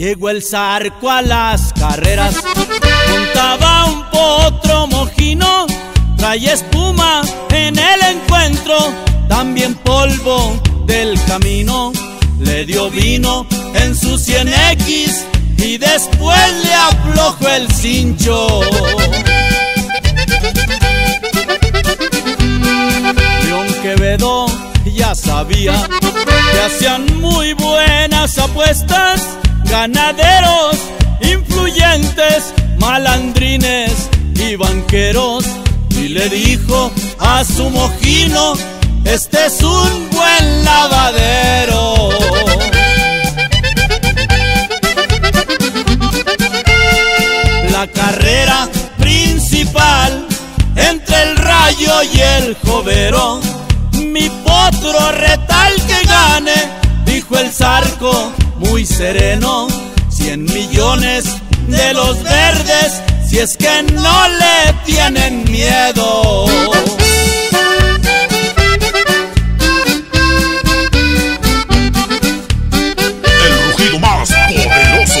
Llegó el zarco a las carreras, montaba un potro mojino, trae espuma en el encuentro, también polvo del camino, le dio vino en su 100X y después le aflojó el cincho. León Quevedo ya sabía que hacían muy buenas apuestas, ganaderos, influyentes, malandrines y banqueros. Y le dijo a su mojino, este es un buen lavadero. La carrera principal entre el rayo y el jovero. Mi potro retal que gane, dijo el zarco muy sereno. Cien millones de los verdes, si es que no le tienen miedo. El rugido más poderoso.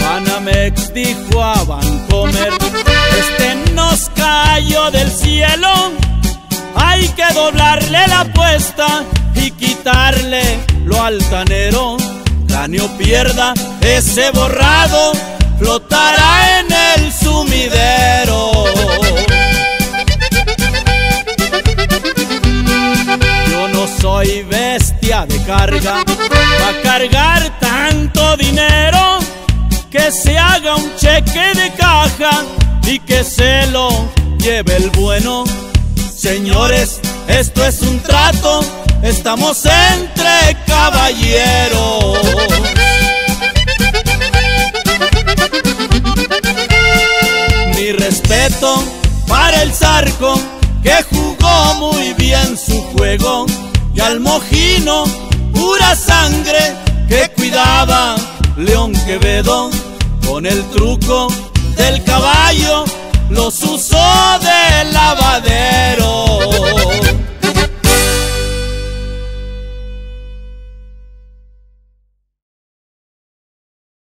Panamex dijo a nos del cielo, hay que doblarle la apuesta y quitarle lo altanero. Planeo pierda ese borrado, flotará en el sumidero. Yo no soy bestia de carga, para cargar tanto dinero que se haga un cheque de caja y que se lo lleve el bueno. Señores, esto es un trato, estamos entre caballeros. Mi respeto para el zarco que jugó muy bien su juego y al mojino pura sangre que cuidaba León Quevedo con el truco del caballo los usó de.